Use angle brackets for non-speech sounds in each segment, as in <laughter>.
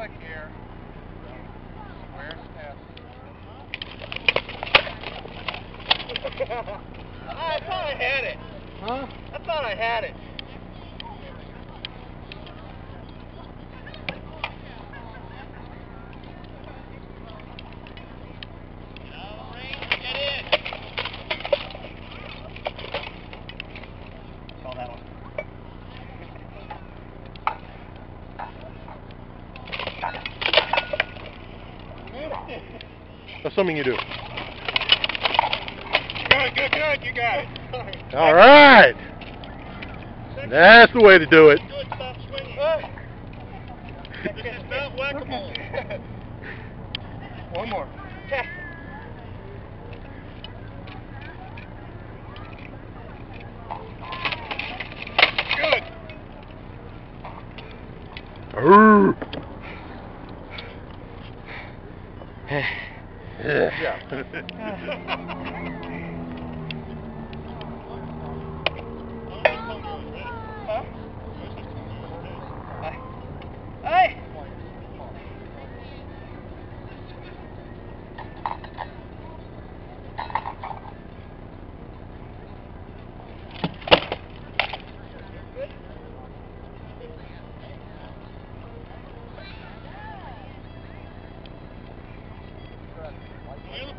pull. Right? Right. Don't flick here. Square step. <laughs> I thought I had it. Huh? I thought I had it. Saw that one. That's something you do. Good, good, good. You got it. All right. That's the way to do it. Good, stop swinging. This is not whack-a-mole. One more. Good. Arr. <laughs> Huh? <laughs>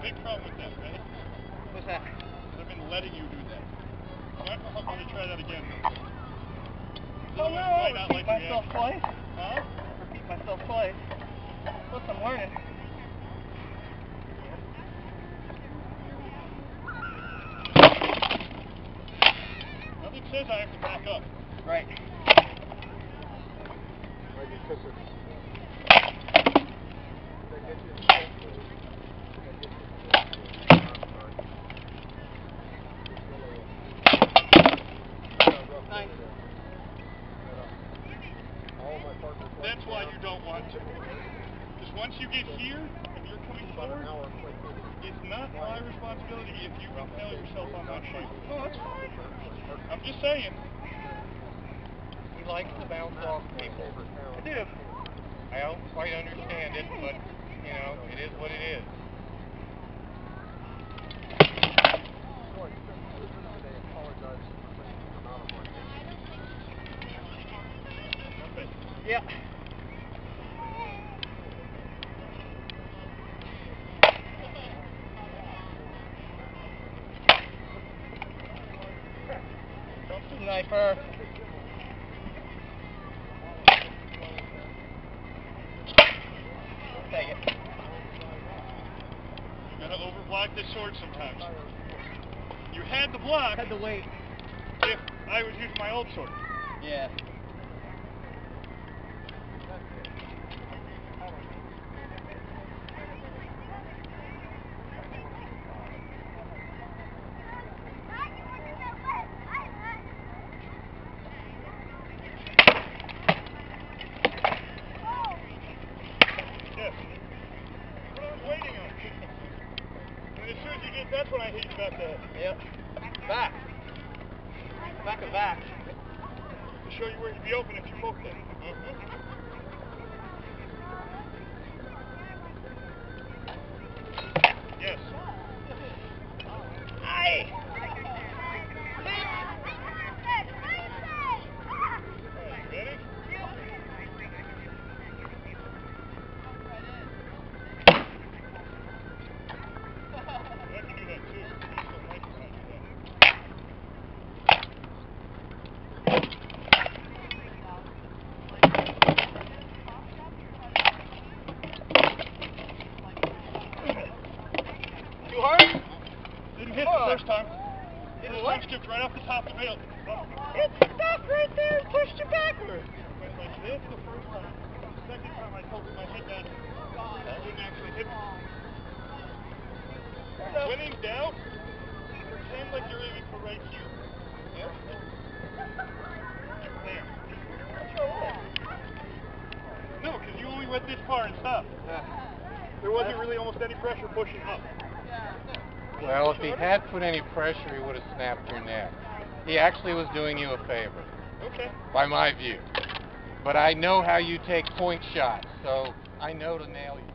I have a big problem with that, right? What's that? I've been letting you do that. I'm gonna let you try that again. Oh no, Might I not repeat like myself twice. Huh? Repeat myself twice. Plus I'm learning. Nothing says I have to back up. Right. Nice. That's why you don't want to. Because once you get here, and you're coming forward, it's not my responsibility if you impale yourself on that shape. Oh, that's fine. I'm just saying. He likes to bounce off people. I do. I don't quite understand it, but, you know, it is what it is. Okay. Yeah. Sniper. Take it. You gotta overblock this sword sometimes. You had the block Had to wait. if I was using my old sword. Yeah. Yes. What I was waiting on. And as soon as you did, when I hit you back the head. Yep. Back. Back of back. To show you where you'd be open if you poked it. Too hard? Didn't hit the first time. Didn't First time skipped right off the top of the middle. It stopped right there and pushed you backward. Went like this the first time. The second time I told my head down. Didn't actually hit me. When in doubt, pretend like you're aiming for right here. There. No, because you only went this far and stopped. There wasn't really almost any pressure pushing up. Well, if he had put any pressure, he would have snapped your neck. He actually was doing you a favor, Okay. by my view. but I know how you take point shots, so I know to nail you.